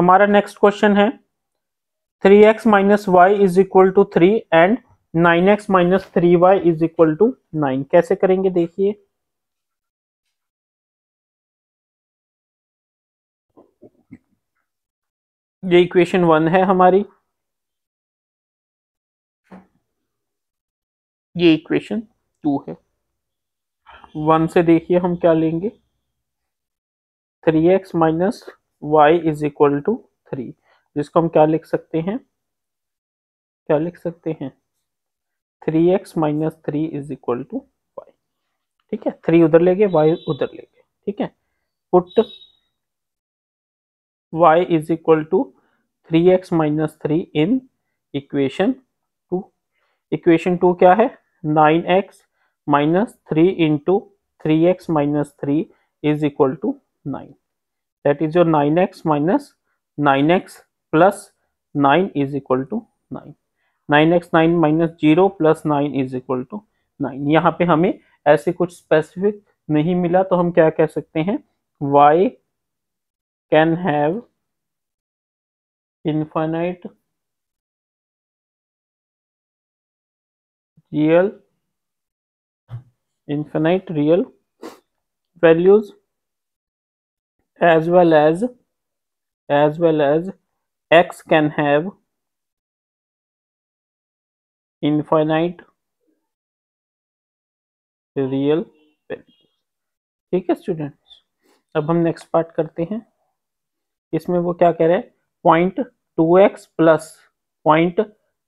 हमारा next question है। Three x minus y is equal to three and nine x minus three y is equal to nine कैसे करेंगे देखिए। ये equation one है हमारी। ये इक्वेशन टू है। वन से देखिए हम क्या लेंगे। Three x minus y is equal to three जिसको हम क्या लिख सकते हैं? क्या लिख सकते हैं? Three x minus three is equal to y ठीक है? थ्री उधर ले गए वाई उधर ले गए, ठीक है? Put y is equal to 3x minus 3 in equation 2 equation 2 क्या है? 9x minus 3 into 3x minus 3 is equal to 9 that is your 9x minus 9x plus 9 is equal to 9 9x 9 minus 0 plus 9 is equal to 9 यहाँ पे हमें ऐसे कुछ specific नहीं मिला तो हम क्या कह सकते हैं y can have infinite real infinite real values as well as as well as x can have infinite real values ठीक है स्टूडेंट्स अब हम नेक्स्ट पार्ट करते हैं। इसमें वो क्या कह रहे हैं? Point two x plus point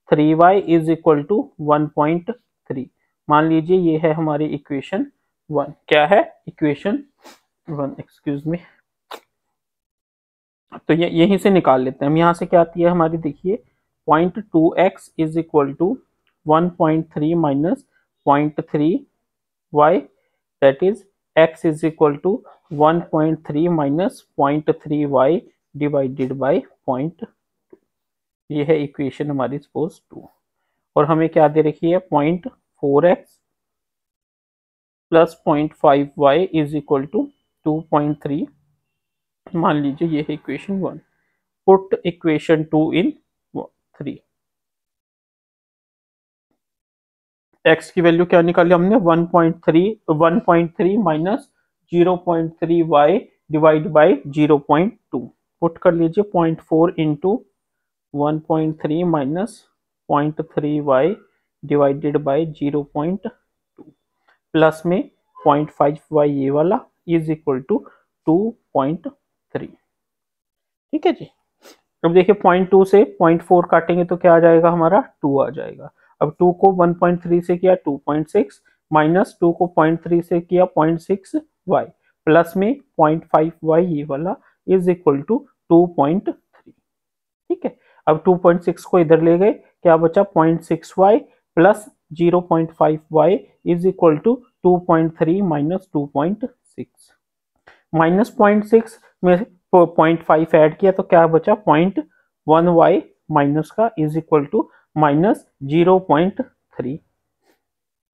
three y is equal to one point three मान लीजिए ये है हमारी इक्वेशन वन क्या है? इक्वेशन वन एक्सक्यूज में तो ये, यहीं से निकाल लेते हैं। हम यहाँ से क्या आती है हमारी, देखिए point two x is equal to one point three minus point three y that is x is equal to one point three minus point three y divided by point ये है इक्वेशन हमारी सपोज़ टू और हमें क्या दे रखी है? Point four x plus point five y is equal to two point three मान लीजिए ये है equation one put equation two in three x की वैल्यू क्या निकाली हमने? 1.3 1.3 minus 0.3 y divide by 0.2 put कर लीजिए 0.4 four into one point three minus point three y divided by zero point two plus में पॉइंट फाइव वाई ये वाला is equal to two point three ठीक है जी? अब देखिए पॉइंट टू से पॉइंट फोर काटेंगे तो क्या आ जाएगा हमारा? टू आ जाएगा। अब टू को 1.3 से किया 2.6 माइनस टू को 0.3 से किया 0.6 वाई प्लस में 0.5 वाई ये वाला इज़ इक्वल टू 2.3 ठीक है? अब 2.6 को इधर ले गए, क्या बचा? 0.6 y plus 0.5 y is equal to 2.3 minus 2.6 minus point six में पॉइंट फाइव ऐड किया तो क्या बचा? पॉइंट वन वाई माइनस का is equal to minus zero point three.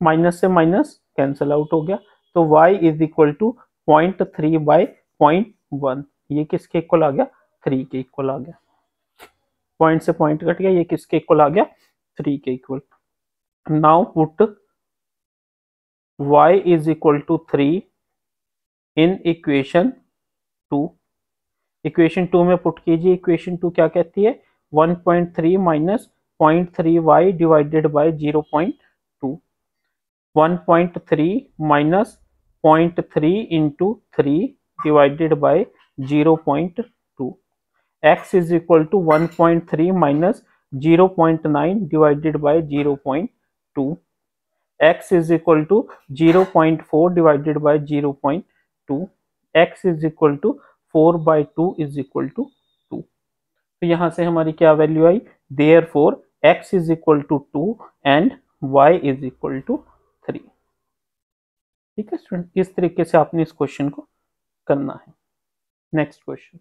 Minus से माइनस कैंसल आउट हो गया। तो y is equal to point three by point one. ये किसके इक्वल आ गया? थ्री के इक्वल आ गया। पॉइंट से पॉइंट कट गया। ये किसके इक्वल आ गया? थ्री के equal now put y is equal to three in equation two equation two में पुट कीजिए, इक्वेशन टू क्या कहती है? 1.3 minus point three y divided by zero point two. One point three minus point three into three divided by zero point two. X is equal to one point three minus zero point nine divided by zero point two. X is equal to zero point four divided by zero point two x is equal to four by two is equal to two तो यहाँ से हमारी क्या value I? Therefore x is equal to two and y is equal to three ठीक है student इस तरीके से आपने इस क्वेश्चन को करना है। Next question